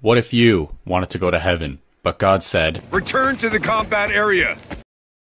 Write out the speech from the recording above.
What if you wanted to go to heaven, but God said, Return to the combat area.